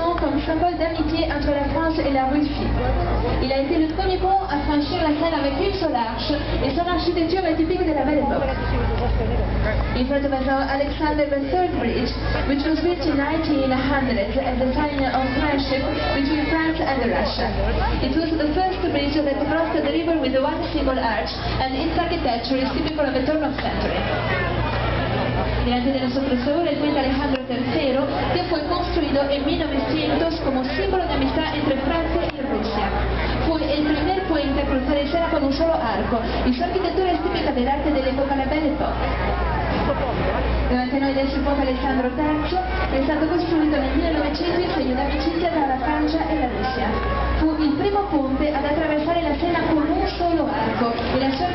puissant comme symbole d'amitié entre la France et la Russie. Il a été le premier pont à franchir la Seine avec une seule arche et son architecture est typique de la belle époque. In front of us Alexander III Bridge, which was built in 1900 as a sign of friendship between France and Russia. It was the first bridge that crossed the river with one single arch, and its architecture is typical of the turn of century. Delante de nosotros ahora el puente Alejandro III, que fue construido en 1900 como símbolo de amistad entre Francia y Rusia. Fue el primer puente a cruzar el Sena con un solo arco y su arquitectura es típica del arte de l'época la Belle Époque. Davanti a noi adesso il ponte Alessandro III è stato costruito nel 1900 in segno d'amicizia tra la Francia e la Russia. Fu il primo ponte ad attraversare la Sena con un solo arco e la sua